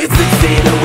It's a